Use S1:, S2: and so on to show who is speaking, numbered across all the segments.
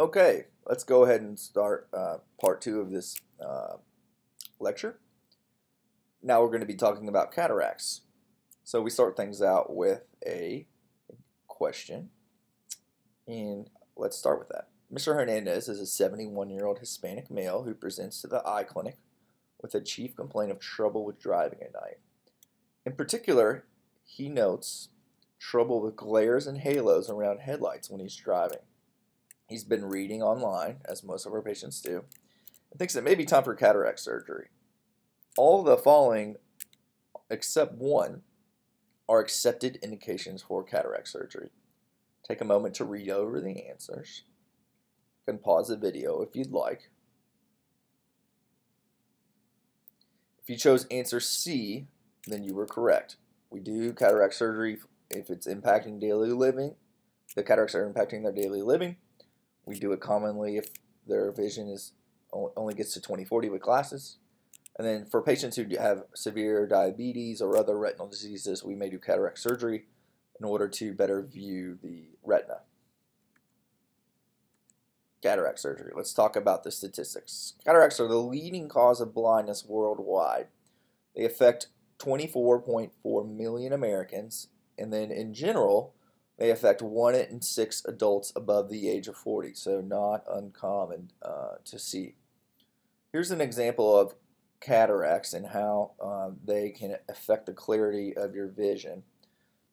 S1: Okay, let's go ahead and start uh, part two of this uh, lecture. Now we're going to be talking about cataracts. So we start things out with a question, and let's start with that. Mr. Hernandez is a 71 year old Hispanic male who presents to the eye clinic with a chief complaint of trouble with driving at night. In particular, he notes trouble with glares and halos around headlights when he's driving. He's been reading online, as most of our patients do, and thinks it may be time for cataract surgery. All the following, except one, are accepted indications for cataract surgery. Take a moment to read over the answers. You can pause the video if you'd like. If you chose answer C, then you were correct. We do cataract surgery if it's impacting daily living. The cataracts are impacting their daily living we do it commonly if their vision is only gets to 20/40 with glasses. And then for patients who have severe diabetes or other retinal diseases, we may do cataract surgery in order to better view the retina. Cataract surgery. Let's talk about the statistics. Cataracts are the leading cause of blindness worldwide. They affect 24.4 million Americans, and then in general, may affect one in six adults above the age of 40, so not uncommon uh, to see. Here's an example of cataracts and how um, they can affect the clarity of your vision.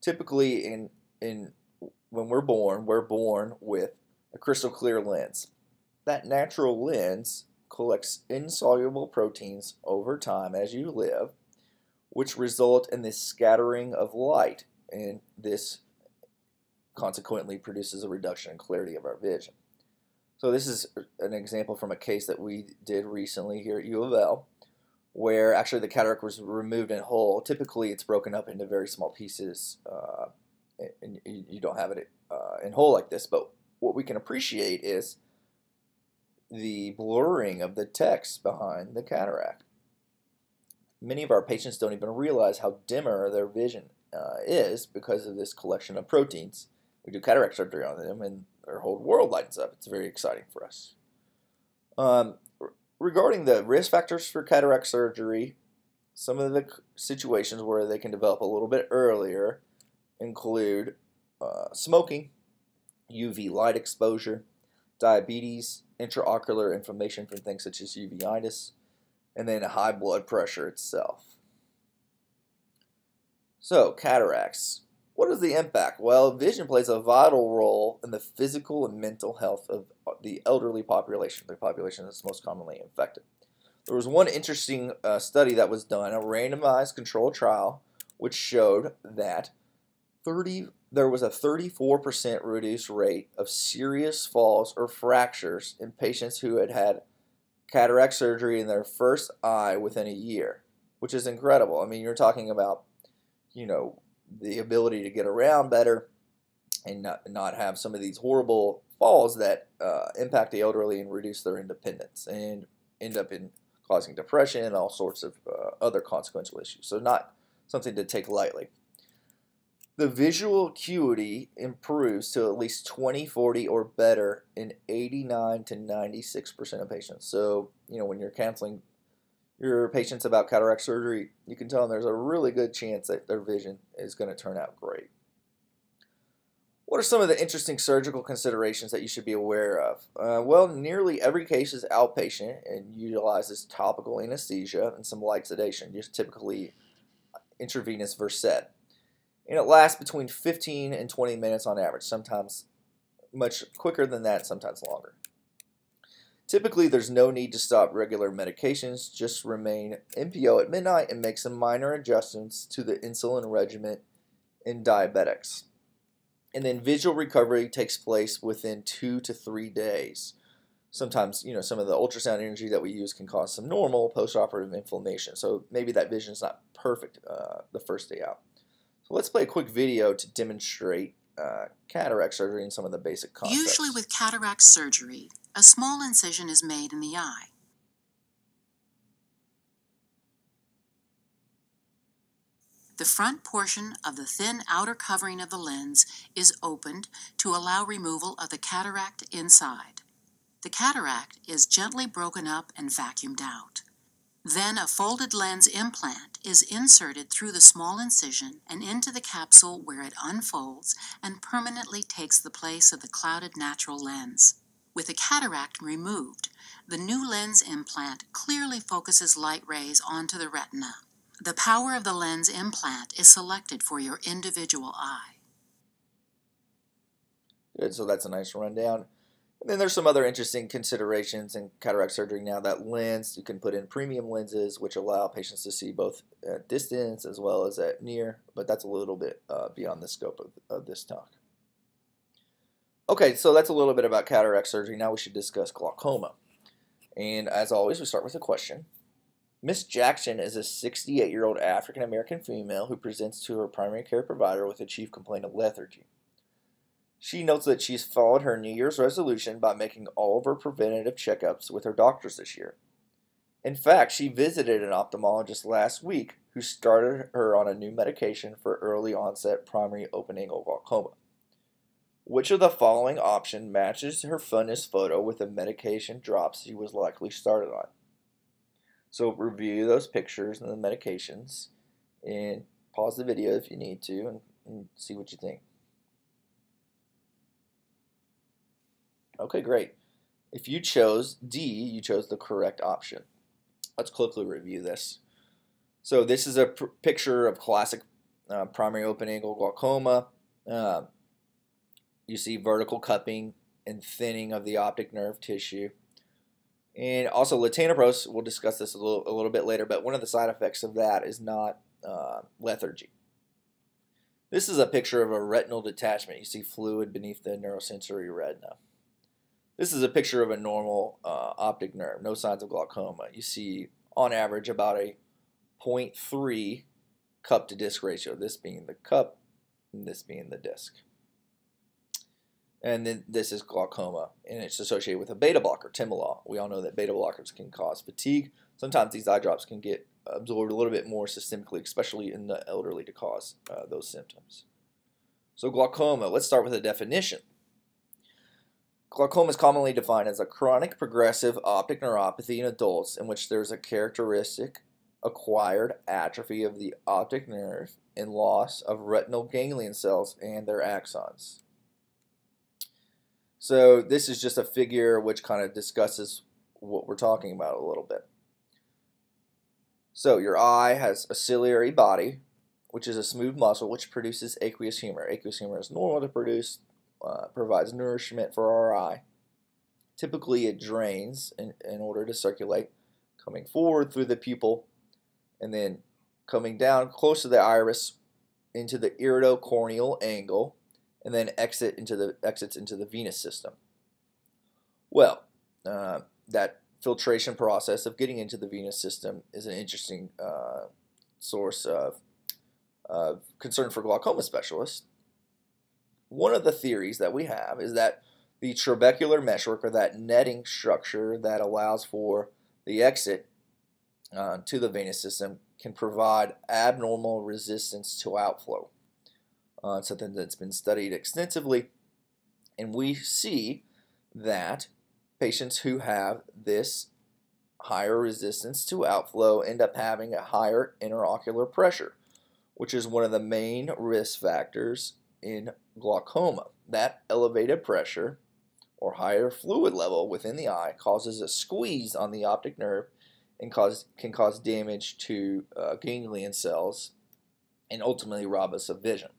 S1: Typically, in in when we're born, we're born with a crystal clear lens. That natural lens collects insoluble proteins over time as you live, which result in this scattering of light. And this consequently produces a reduction in clarity of our vision. So this is an example from a case that we did recently here at U of L, where actually the cataract was removed in whole. Typically, it's broken up into very small pieces, uh, and you don't have it uh, in whole like this. But what we can appreciate is the blurring of the text behind the cataract. Many of our patients don't even realize how dimmer their vision uh, is because of this collection of proteins we do cataract surgery on them, and their whole world lights up. It's very exciting for us. Um, regarding the risk factors for cataract surgery, some of the situations where they can develop a little bit earlier include uh, smoking, UV light exposure, diabetes, intraocular inflammation from things such as uveitis, and then high blood pressure itself. So, cataracts. What is the impact? Well, vision plays a vital role in the physical and mental health of the elderly population, the population that's most commonly infected. There was one interesting uh, study that was done, a randomized control trial, which showed that 30 there was a 34% reduced rate of serious falls or fractures in patients who had had cataract surgery in their first eye within a year, which is incredible. I mean, you're talking about, you know, the ability to get around better and not, not have some of these horrible falls that uh, impact the elderly and reduce their independence and end up in causing depression and all sorts of uh, other consequential issues. So not something to take lightly. The visual acuity improves to at least 20, 40, or better in 89 to 96% of patients. So, you know, when you're counseling your patients about cataract surgery, you can tell them there's a really good chance that their vision is going to turn out great. What are some of the interesting surgical considerations that you should be aware of? Uh, well, nearly every case is outpatient and utilizes topical anesthesia and some light sedation, just typically intravenous Versed. And it lasts between 15 and 20 minutes on average, sometimes much quicker than that, sometimes longer. Typically, there's no need to stop regular medications, just remain NPO at midnight and make some minor adjustments to the insulin regimen in diabetics. And then visual recovery takes place within two to three days. Sometimes, you know, some of the ultrasound energy that we use can cause some normal postoperative inflammation. So maybe that vision is not perfect uh, the first day out. So let's play a quick video to demonstrate uh, cataract surgery and some of the basic concepts.
S2: Usually with cataract surgery, a small incision is made in the eye. The front portion of the thin outer covering of the lens is opened to allow removal of the cataract inside. The cataract is gently broken up and vacuumed out. Then a folded lens implant is inserted through the small incision and into the capsule where it unfolds and permanently takes the place of the clouded natural lens. With the cataract removed, the new lens implant clearly focuses light rays onto the retina. The power of the lens implant is selected for your individual eye.
S1: Good, so that's a nice rundown. And then there's some other interesting considerations in cataract surgery now. That lens, you can put in premium lenses, which allow patients to see both at distance as well as at near, but that's a little bit uh, beyond the scope of, of this talk. Okay, so that's a little bit about cataract surgery. Now we should discuss glaucoma. And as always, we start with a question. Miss Jackson is a 68 year old African American female who presents to her primary care provider with a chief complaint of lethargy. She notes that she's followed her New Year's resolution by making all of her preventative checkups with her doctors this year. In fact, she visited an ophthalmologist last week who started her on a new medication for early onset primary open angle glaucoma. Which of the following option matches her fundus photo with the medication drops she was likely started on? So review those pictures and the medications and pause the video if you need to and, and see what you think. Okay, great. If you chose D, you chose the correct option. Let's quickly review this. So this is a picture of classic uh, primary open angle glaucoma. Uh, you see vertical cupping and thinning of the optic nerve tissue. And also latanoprost, we'll discuss this a little, a little bit later, but one of the side effects of that is not uh, lethargy. This is a picture of a retinal detachment. You see fluid beneath the neurosensory retina. This is a picture of a normal uh, optic nerve, no signs of glaucoma. You see, on average, about a 0.3 cup to disc ratio, this being the cup and this being the disc. And then this is glaucoma, and it's associated with a beta blocker, timolol. We all know that beta blockers can cause fatigue. Sometimes these eye drops can get absorbed a little bit more systemically, especially in the elderly, to cause uh, those symptoms. So glaucoma, let's start with a definition. Glaucoma is commonly defined as a chronic progressive optic neuropathy in adults in which there is a characteristic acquired atrophy of the optic nerve and loss of retinal ganglion cells and their axons. So this is just a figure which kind of discusses what we're talking about a little bit. So your eye has a ciliary body, which is a smooth muscle which produces aqueous humor. Aqueous humor is normal to produce, uh, provides nourishment for our eye. Typically it drains in, in order to circulate, coming forward through the pupil and then coming down close to the iris into the iridocorneal angle and then exit into the exits into the venous system. Well, uh, that filtration process of getting into the venous system is an interesting uh, source of, concern for glaucoma specialists. One of the theories that we have is that the trabecular meshwork, or that netting structure that allows for the exit uh, to the venous system, can provide abnormal resistance to outflow uh, something that's been studied extensively. And we see that patients who have this higher resistance to outflow end up having a higher intraocular pressure, which is one of the main risk factors in glaucoma. That elevated pressure or higher fluid level within the eye causes a squeeze on the optic nerve and cause, can cause damage to uh, ganglion cells and ultimately rob us of vision.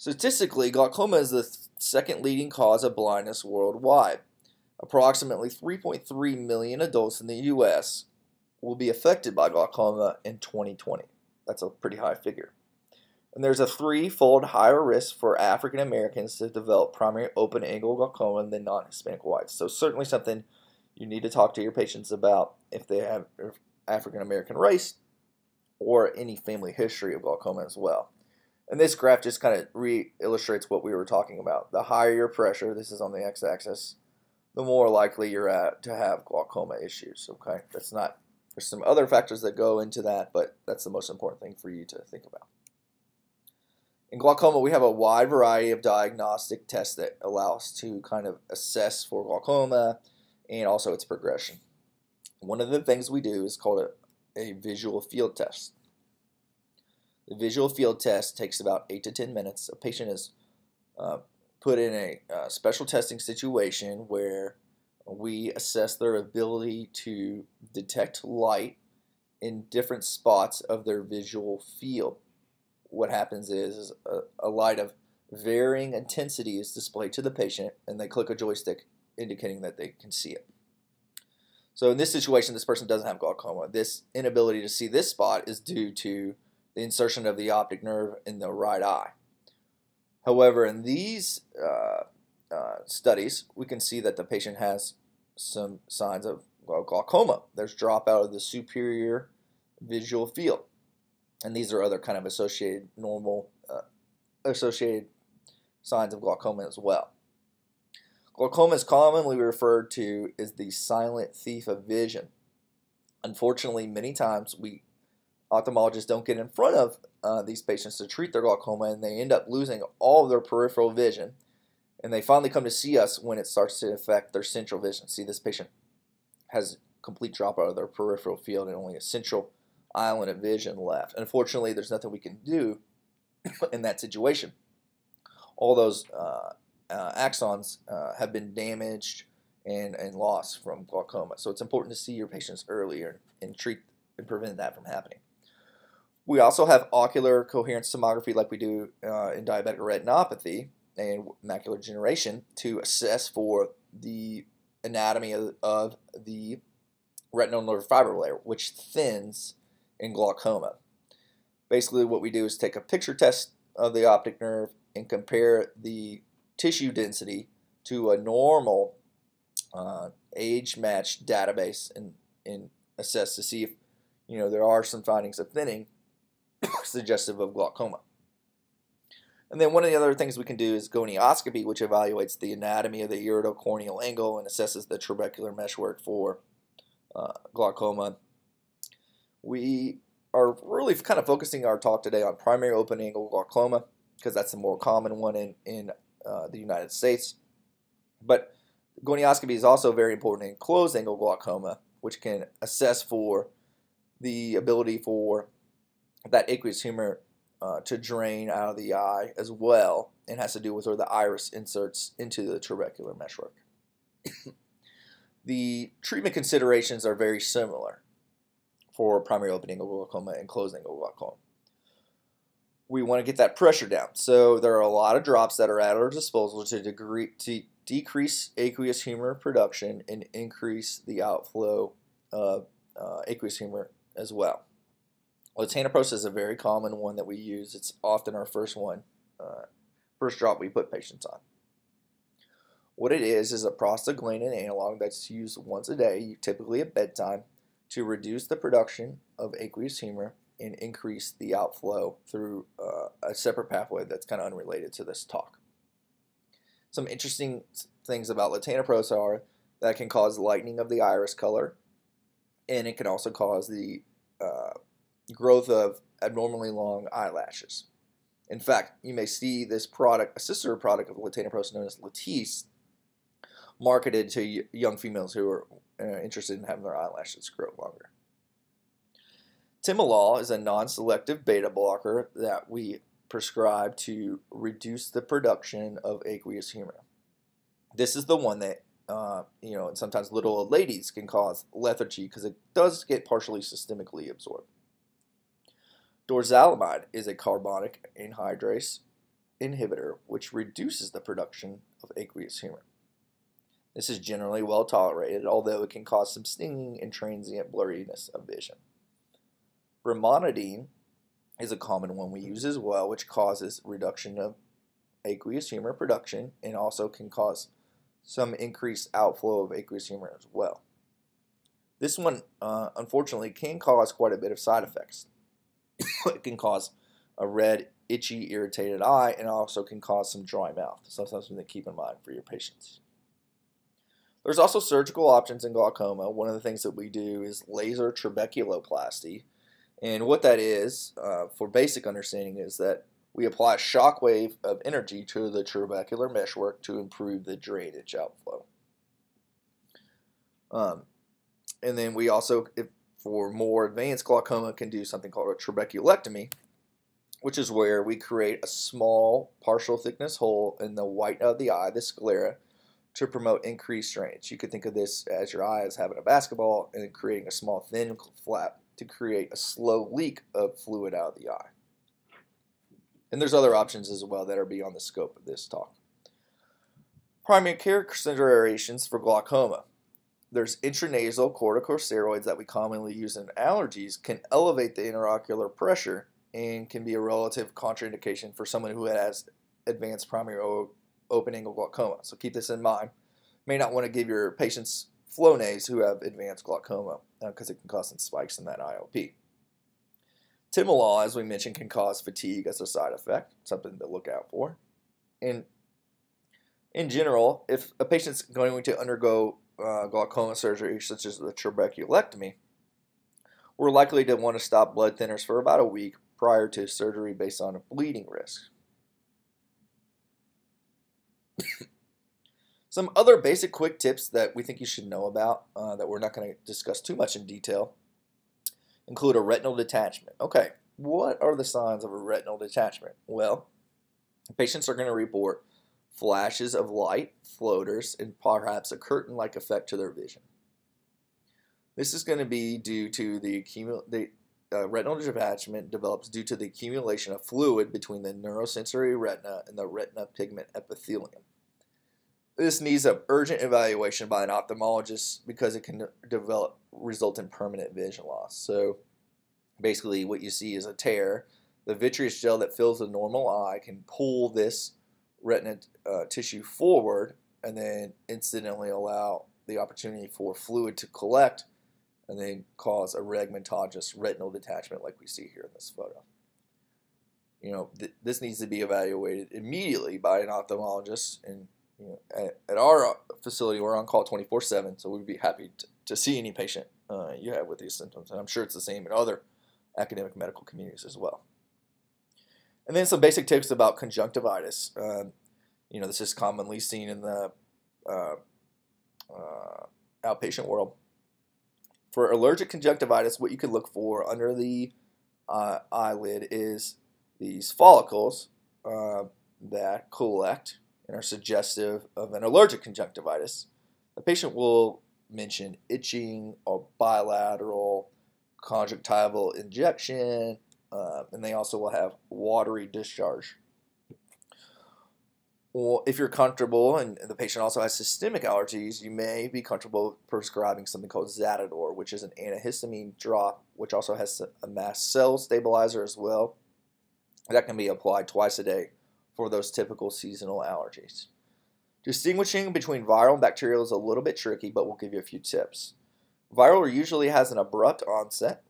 S1: Statistically, glaucoma is the second leading cause of blindness worldwide. Approximately 3.3 million adults in the U.S. will be affected by glaucoma in 2020. That's a pretty high figure. And there's a threefold higher risk for African Americans to develop primary open angle glaucoma than non Hispanic whites. So, certainly something you need to talk to your patients about if they have African American race or any family history of glaucoma as well. And this graph just kind of re-illustrates what we were talking about. The higher your pressure, this is on the x-axis, the more likely you're at to have glaucoma issues. Okay, that's not. There's some other factors that go into that, but that's the most important thing for you to think about. In glaucoma, we have a wide variety of diagnostic tests that allow us to kind of assess for glaucoma and also its progression. One of the things we do is called a, a visual field test. The visual field test takes about 8 to 10 minutes. A patient is uh, put in a uh, special testing situation where we assess their ability to detect light in different spots of their visual field. What happens is, a, a light of varying intensity is displayed to the patient, and they click a joystick indicating that they can see it. So in this situation, this person doesn't have glaucoma. This inability to see this spot is due to the insertion of the optic nerve in the right eye. However, in these uh, uh, studies, we can see that the patient has some signs of glaucoma. There's dropout of the superior visual field. And these are other kind of associated normal, uh, associated signs of glaucoma as well. Glaucoma is commonly referred to as the silent thief of vision. Unfortunately, many times we ophthalmologists don't get in front of uh, these patients to treat their glaucoma and they end up losing all of their peripheral vision. And they finally come to see us when it starts to affect their central vision. See, this patient has complete dropout of their peripheral field and only a central island of vision left. Unfortunately, there's nothing we can do in that situation. All those uh, uh, axons uh, have been damaged and, and lost from glaucoma. So it's important to see your patients earlier and treat and prevent that from happening. We also have ocular coherence tomography like we do uh, in diabetic retinopathy and macular degeneration to assess for the anatomy of, of the retinal nerve fiber layer, which thins in glaucoma. Basically, what we do is take a picture test of the optic nerve and compare the tissue density to a normal uh, age-matched database and, and assess to see if you know there are some findings of thinning suggestive of glaucoma. And then one of the other things we can do is gonioscopy, which evaluates the anatomy of the iridocorneal angle and assesses the trabecular meshwork for uh, glaucoma. We are really kind of focusing our talk today on primary open angle glaucoma because that's the more common one in, in uh, the United States. But gonioscopy is also very important in closed angle glaucoma, which can assess for the ability for that aqueous humor uh, to drain out of the eye as well and has to do with where the iris inserts into the trabecular meshwork. the treatment considerations are very similar for primary open angle glaucoma and closed angle glaucoma. We want to get that pressure down. So there are a lot of drops that are at our disposal to, degree, to decrease aqueous humor production and increase the outflow of uh, aqueous humor as well. Latanoprost is a very common one that we use. It's often our first one, uh, first drop we put patients on. What it is is a prostaglandin analog that's used once a day, typically at bedtime, to reduce the production of aqueous humor and increase the outflow through uh, a separate pathway that's kind of unrelated to this talk. Some interesting things about latanoprost are that can cause lightening of the iris color, and it can also cause the uh, growth of abnormally long eyelashes. In fact, you may see this product, a sister product of latanoprost known as Latisse, marketed to young females who are uh, interested in having their eyelashes grow longer. Timolol is a non-selective beta blocker that we prescribe to reduce the production of aqueous humor. This is the one that uh, you know, and sometimes little old ladies can cause lethargy because it does get partially systemically absorbed. Dorzolamide is a carbonic anhydrase inhibitor which reduces the production of aqueous humor. This is generally well tolerated, although it can cause some stinging and transient blurriness of vision. Brimonidine is a common one we use as well, which causes reduction of aqueous humor production and also can cause some increased outflow of aqueous humor as well. This one, uh, unfortunately, can cause quite a bit of side effects. it can cause a red, itchy, irritated eye, and also can cause some dry mouth. So something to keep in mind for your patients. There's also surgical options in glaucoma. One of the things that we do is laser trabeculoplasty. And what that is, uh, for basic understanding, is that we apply a shock wave of energy to the trabecular meshwork to improve the drainage outflow. Um, and then we also, if, for more advanced glaucoma, can do something called a trabeculectomy, which is where we create a small partial thickness hole in the white of the eye, the sclera, to promote increased drainage. You could think of this as your eye as having a basketball and creating a small thin flap to create a slow leak of fluid out of the eye. And there's other options as well that are beyond the scope of this talk. Primary care considerations for glaucoma. There's intranasal corticosteroids that we commonly use in allergies can elevate the intraocular pressure and can be a relative contraindication for someone who has advanced primary open angle glaucoma. So keep this in mind. May not want to give your patients Flonase who have advanced glaucoma because uh, it can cause some spikes in that IOP. Timolol, as we mentioned, can cause fatigue as a side effect, something to look out for. And in general, if a patient's going to undergo uh, glaucoma surgery, such as the trabeculectomy, we're likely to want to stop blood thinners for about a week prior to surgery based on a bleeding risk. Some other basic quick tips that we think you should know about uh, that we're not going to discuss too much in detail include a retinal detachment. Okay, what are the signs of a retinal detachment? Well, patients are going to report flashes of light, floaters, and perhaps a curtain-like effect to their vision. This is going to be due to the, the uh, retinal detachment develops due to the accumulation of fluid between the neurosensory retina and the retina pigment epithelium. This needs an urgent evaluation by an ophthalmologist because it can develop result in permanent vision loss. So basically what you see is a tear. The vitreous gel that fills the normal eye can pull this retina uh, tissue forward and then incidentally allow the opportunity for fluid to collect and then cause a rhegmatogenous retinal detachment like we see here in this photo. You know, th this needs to be evaluated immediately by an ophthalmologist and you know, at, at, our uh, facility, we're on call 24 7, so we'd be happy to, to see any patient uh, you have with these symptoms. And I'm sure it's the same in other academic medical communities as well. And then some basic tips about conjunctivitis. Um, you know, this is commonly seen in the uh, uh, outpatient world. For allergic conjunctivitis, what you could look for under the uh, eyelid is these follicles uh, that collect and are suggestive of an allergic conjunctivitis, the patient will mention itching or bilateral conjunctival injection, uh, and they also will have watery discharge. If you're comfortable and the patient also has systemic allergies, you may be comfortable prescribing something called Zaditor, which is an antihistamine drop, which also has a mast cell stabilizer as well. That can be applied twice a day for those typical seasonal allergies. Distinguishing between viral and bacterial is a little bit tricky, but we'll give you a few tips. Viral usually has an abrupt onset.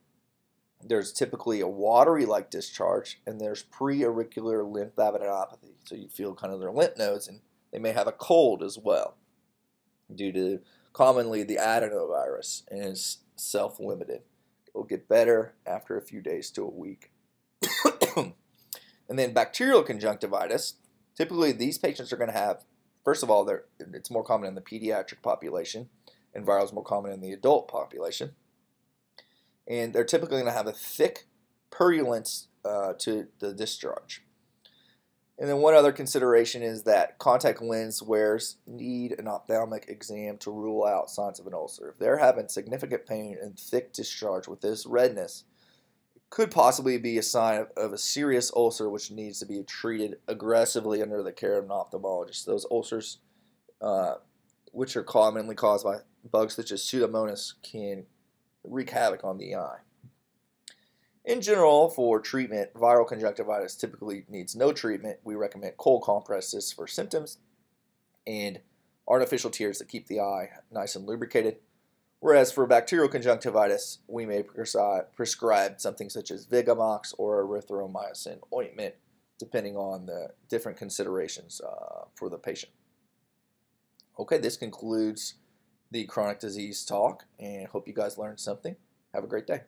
S1: There's typically a watery-like discharge, and there's pre-auricular lymphadenopathy. So you feel kind of their lymph nodes, and they may have a cold as well, due to commonly the adenovirus, and it's self-limited. It will get better after a few days to a week. And then bacterial conjunctivitis, typically these patients are going to have, first of all, it's more common in the pediatric population, and viral is more common in the adult population. And they're typically going to have a thick purulence uh, to the discharge. And then one other consideration is that contact lens wearers need an ophthalmic exam to rule out signs of an ulcer. If they're having significant pain and thick discharge with this redness, it could possibly be a sign of, of, a serious ulcer which needs to be treated aggressively under the care of an ophthalmologist. Those ulcers, uh, which are commonly caused by bugs such as Pseudomonas, can wreak havoc on the eye. In general, for treatment, viral conjunctivitis typically needs no treatment. We recommend cold compresses for symptoms and artificial tears that keep the eye nice and lubricated. Whereas for bacterial conjunctivitis, we may prescribe something such as Vigamox or erythromycin ointment, depending on the different considerations uh, for the patient. Okay, this concludes the chronic disease talk, and hope you guys learned something. Have a great day.